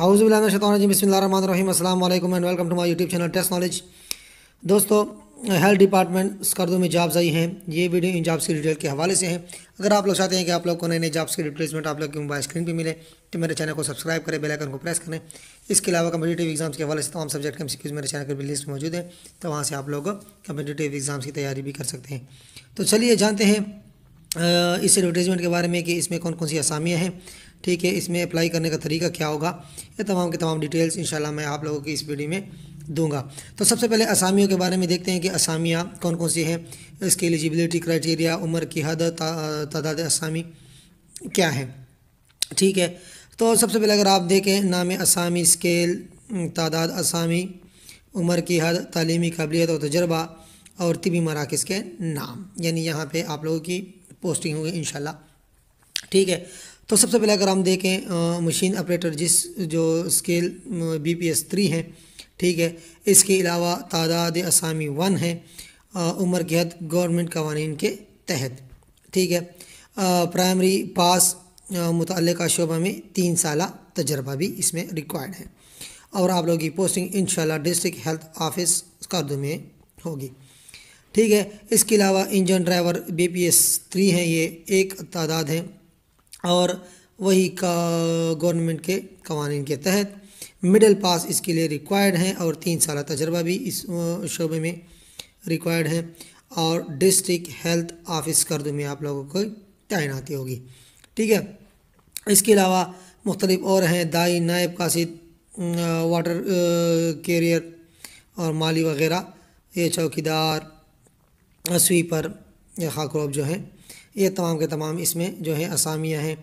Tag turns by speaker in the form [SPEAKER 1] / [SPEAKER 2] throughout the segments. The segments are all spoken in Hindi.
[SPEAKER 1] Allam and welcome to my YouTube channel test knowledge दोस्तों हेल्थ डिपार्टमेंट स्कर्दों में जॉब्स आई हैं। ये वीडियो इन जॉब्स की डिटेल के हवाले से हैं। अगर आप लोग चाहते हैं कि आप लोग को नए नए जॉब्स की रिप्लेसमेंट आप लोग की मोबाइल स्क्रीन पर मिले तो मेरे चैनल को सब्सक्राइब करें बेल आइकन को प्रेस करें। इसके अलावा कम्पिटेटिव एग्ज़ाम्स के हवाले से तमाम सब्जेक्ट के एमसीक्यूज मेरे चैनल पर लिस्ट मौजूद है। तो वहाँ से आप लोग कम्पिटेटिव एग्ज़ाम्स की तैयारी भी कर सकते हैं। तो चलिए जानते हैं इस एडवर्टीज़मेंट के बारे में कि इसमें कौन कौन सी असामियाँ हैं, ठीक है, इसमें अप्लाई करने का तरीका क्या होगा, ये तमाम के तमाम डिटेल्स इंशाल्लाह मैं आप लोगों की इस वीडियो में दूँगा। तो सबसे पहले असामियों के बारे में देखते हैं कि असामियाँ कौन कौन सी हैं, इसकी एलिजिबिलिटी क्राइटेरिया उम्र की हद तादाद असामी क्या है, ठीक है। तो सबसे पहले अगर आप देखें, नाम असामी स्केल तादाद असामी, उम्र की हद, तालीमी काबिलियत और तजर्बा, और तबी मराकज़ के नाम, यानी यहाँ पे आप लोगों की पोस्टिंग होगी इन ठीक है? तो सबसे पहले अगर हम देखें मशीन ऑपरेटर जिस जो scale B P S three है, ठीक है? इसके अलावा तादाद असामी वन है उम्र की हद गवर्नमेंट कवानीन के तहत, ठीक है? प्राइमरी पास मुतल शोबा में तीन साल तजर्बा भी इसमें रिक्वायर्ड है। और आप लोगों की posting in district health office कर्द में होगी। ठीक है? इसके अलावा engine driver B P S three हैं ये, एक तादाद है। और वही का गवर्नमेंट के कवानीन के तहत मिडिल पास इसके लिए रिक्वायर्ड हैं और तीन साल तजर्बा भी इस शोबे में रिक्वायर्ड है। और डिस्ट्रिक्ट हेल्थ ऑफ़िस कर्द में आप लोगों को तैनाती होगी। ठीक है? इसके अलावा मुख्तलिफ़ और हैं, दाई, नायब कासिद वाटर कैरियर और माली वगैरह, ये चौकीदार स्वीपर या खाकरोब जो है, ये तमाम के तमाम इसमें जो है असामियाँ हैं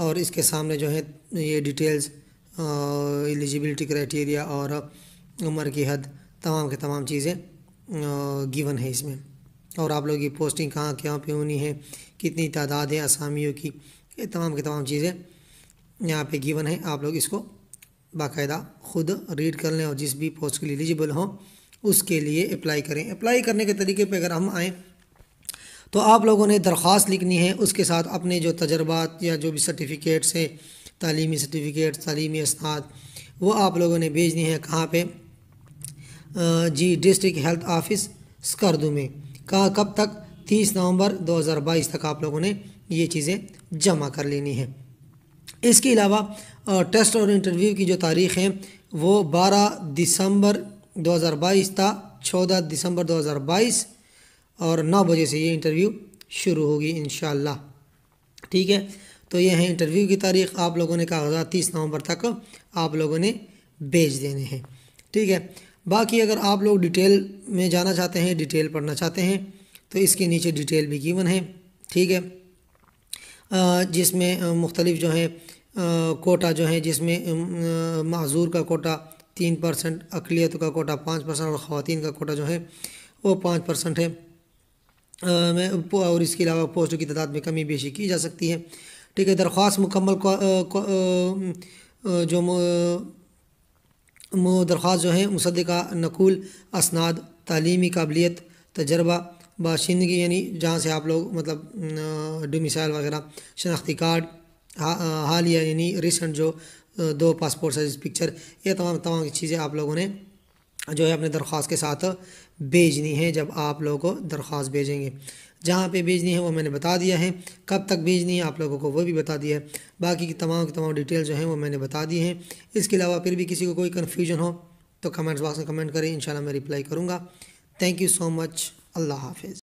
[SPEAKER 1] और इसके सामने जो है ये डिटेल्स एलिजिबिलिटी क्राइटेरिया और उम्र की हद, तमाम के तमाम चीज़ें गिवन है इसमें। और आप लोगों की पोस्टिंग कहाँ, क्या, पे होनी है, कितनी तादाद है असामियों की, ये तमाम के तमाम चीज़ें यहाँ पे गिवन है। आप लोग इसको बाकायदा ख़ुद रीड कर लें और जिस भी पोस्ट के लिए एलिजिबल हों उसके लिए अप्लाई करें। अप्लाई करने के तरीके पे अगर हम आएँ तो आप लोगों ने दरख्वास्त लिखनी है, उसके साथ अपने जो तजर्बात या जो भी सर्टिफिकेट्स हैं, तालीमी सर्टिफिकेट तालीमी इसनाद वो आप लोगों ने भेजनी है कहाँ पे? जी डिस्ट्रिक्ट हेल्थ ऑफ़िस स्कर्दू में। कहाँ कब तक? तीस नवंबर 2022 तक आप लोगों ने ये चीज़ें जमा कर लेनी है। इसके अलावा टेस्ट और इंटरव्यू की जो तारीख़ है, वो 12 दिसंबर 2022 था 14 दिसंबर 2022 और नौ बजे से ये इंटरव्यू शुरू होगी इन ठीक है? तो ये है इंटरव्यू की तारीख़। आप लोगों ने कागजात तीस नवंबर तक आप लोगों ने भेज देने हैं। ठीक है? बाकी अगर आप लोग डिटेल में जाना चाहते हैं डिटेल पढ़ना चाहते हैं तो इसके नीचे डिटेल भी गिवन है। ठीक है? जिसमें मुख्तलिफ़ जो है कोटा जो है, जिसमें माजूर का कोटा तीन परसेंट, अकलीत का कोटा पाँच परसेंट और ख़वान का कोटा जो है, वो पाँच परसेंट है। में और इसके अलावा पोस्टों की तादाद में कमी बेशी की जा सकती है। ठीक है, दरख्वास्त मुकम्मल जो दरख्वास्त जो है मुसद नकुल, असनाद, तालीमी काबिलियत, तजर्बा, बाशिंदगी, यानी जहाँ से आप लोग मतलब डोमिसाइल वगैरह, शनाख्ती कार्ड हालिया यानी रिसेंट जो दो पासपोर्ट साइज़ पिक्चर ये तमाम तमाम चीज़ें आप लोगों ने जो है अपने दरख्वास्त के साथ भेजनी है जब आप लोगों को दरख्वास्त भेजेंगे। जहाँ पे भेजनी है वो मैंने बता दिया है। कब तक भेजनी है आप लोगों को वो भी बता दिया है। बाकी की तमाम की तमाम डिटेल जो हैं वो मैंने बता दी हैं। इसके अलावा फिर भी किसी को कोई कन्फ्यूज़न हो तो कमेंट्स बॉक्स में कमेंट करें इन मैं रिप्लाई करूँगा। थैंक यू सो मच अल्लाह हाफिज़।